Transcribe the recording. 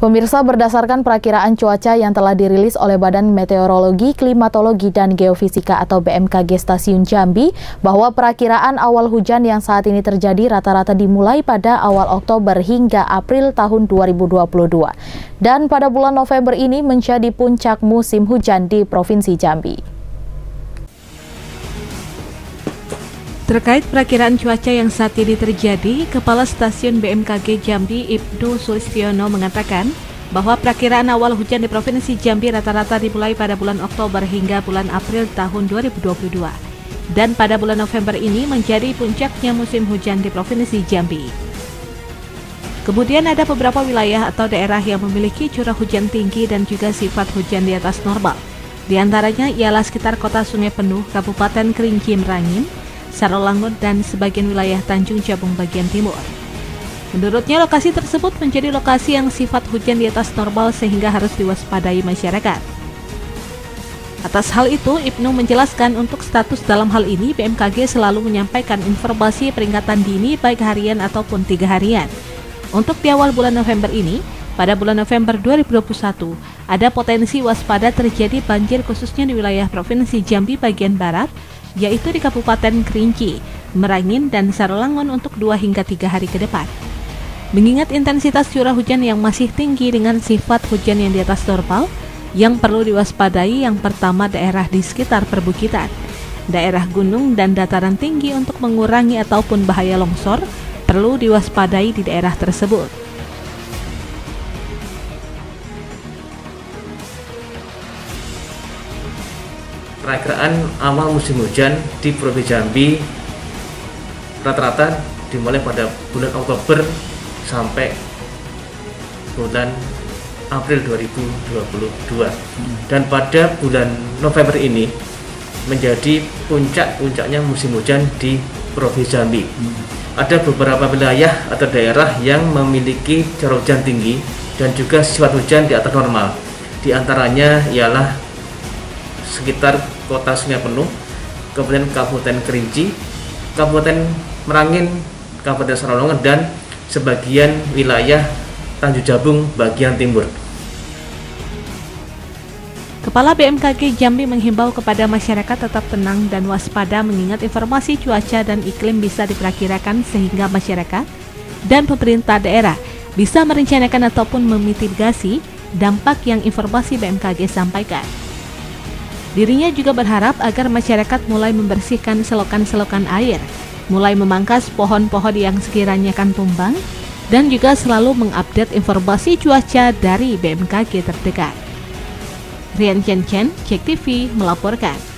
Pemirsa berdasarkan perakiraan cuaca yang telah dirilis oleh Badan Meteorologi, Klimatologi, dan Geofisika atau BMKG Stasiun Jambi bahwa perakiraan awal hujan yang saat ini terjadi rata-rata dimulai pada awal Oktober hingga April tahun 2022. Dan pada bulan November ini menjadi puncak musim hujan di Provinsi Jambi. Terkait perakiraan cuaca yang saat ini terjadi, Kepala Stasiun BMKG Jambi Ibnu Sulistiono mengatakan bahwa perakiraan awal hujan di Provinsi Jambi rata-rata dimulai pada bulan Oktober hingga bulan April tahun 2022. Dan pada bulan November ini menjadi puncaknya musim hujan di Provinsi Jambi. Kemudian ada beberapa wilayah atau daerah yang memiliki curah hujan tinggi dan juga sifat hujan di atas normal. Di antaranya ialah sekitar kota Sungai Penuh, Kabupaten Kerinci Merangin, Sarolangun, dan sebagian wilayah Tanjung Jabung bagian timur. Menurutnya lokasi tersebut menjadi lokasi yang sifat hujan di atas normal sehingga harus diwaspadai masyarakat. Atas hal itu, Ibnu menjelaskan untuk status dalam hal ini BMKG selalu menyampaikan informasi peringatan dini baik harian ataupun tiga harian. Untuk di awal bulan November ini, pada bulan November 2021, ada potensi waspada terjadi banjir khususnya di wilayah Provinsi Jambi bagian barat, yaitu di Kabupaten Kerinci, Merangin, dan Sarolangun untuk dua hingga tiga hari ke depan. Mengingat intensitas curah hujan yang masih tinggi dengan sifat hujan yang di atas normal, yang perlu diwaspadai yang pertama daerah di sekitar perbukitan, daerah gunung dan dataran tinggi untuk mengurangi ataupun bahaya longsor perlu diwaspadai di daerah tersebut. Perakiraan awal musim hujan di Provinsi Jambi rata-rata dimulai pada bulan Oktober sampai bulan April 2022 dan pada bulan November ini menjadi puncak-puncaknya musim hujan di Provinsi Jambi. Ada beberapa wilayah atau daerah yang memiliki curah hujan tinggi dan juga sifat hujan di atas normal. Di antaranya ialah sekitar kota Sungai Penuh, kemudian Kabupaten Kerinci, Kabupaten Merangin, Kabupaten Sarawak dan sebagian wilayah Tanjung Jabung bagian timur. Kepala BMKG Jambi menghimbau kepada masyarakat tetap tenang dan waspada mengingat informasi cuaca dan iklim bisa diperkirakan sehingga masyarakat dan pemerintah daerah bisa merencanakan ataupun memitigasi dampak yang informasi BMKG sampaikan. Dirinya juga berharap agar masyarakat mulai membersihkan selokan-selokan air, mulai memangkas pohon-pohon yang sekiranya akan tumbang, dan juga selalu mengupdate informasi cuaca dari BMKG terdekat. Rian Chen Chen, Cek TV, melaporkan.